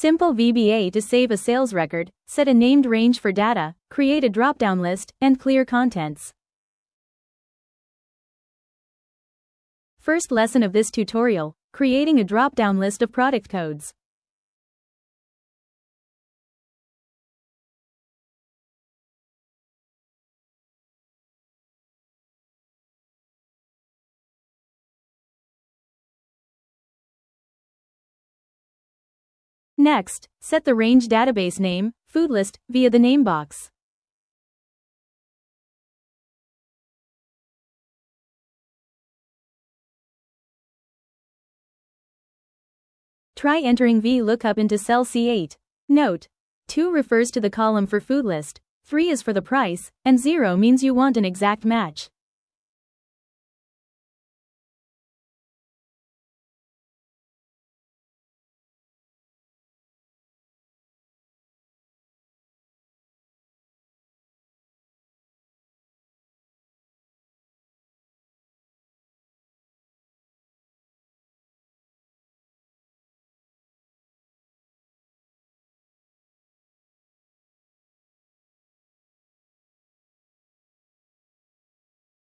Simple VBA to save a sales record, set a named range for data, create a drop-down list, and clear contents. First lesson of this tutorial, creating a drop-down list of product codes. Next, set the range database name, foodlist, via the name box. Try entering VLOOKUP into cell C8. Note, 2 refers to the column for food list, 3 is for the price, and 0 means you want an exact match.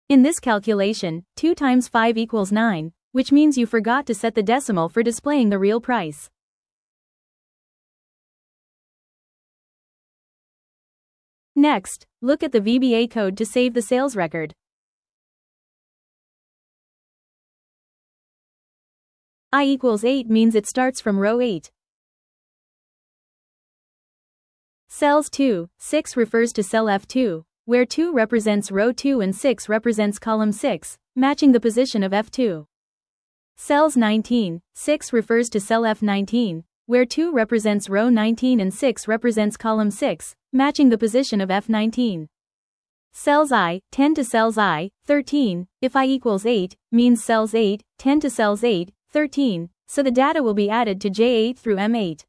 In this calculation, 2 times 5 equals 9, which means you forgot to set the decimal for displaying the real price. Next, look at the VBA code to save the sales record. I equals 8 means it starts from row 8. Cells 2, 6 refers to cell F2, where 2 represents row 2 and 6 represents column 6, matching the position of F2. Cells 19, 6 refers to cell F19, where 2 represents row 19 and 6 represents column 6, matching the position of F19. Cells I, 10 to cells I, 13, if I equals 8, means cells 8, 10 to cells 8, 13, so the data will be added to J8 through M8.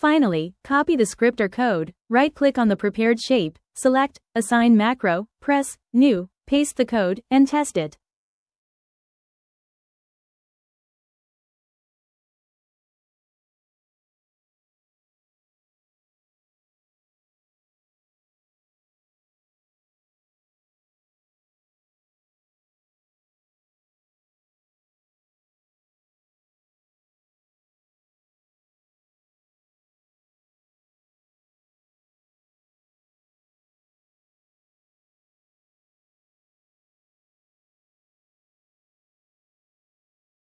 Finally, copy the script or code, right-click on the prepared shape, select, assign macro, press, new, paste the code, and test it.